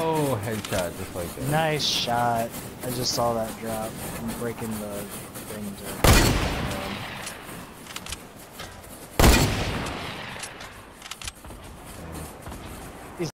Oh, headshot, just like that. Nice shot. I just saw that drop. I'm breaking the thing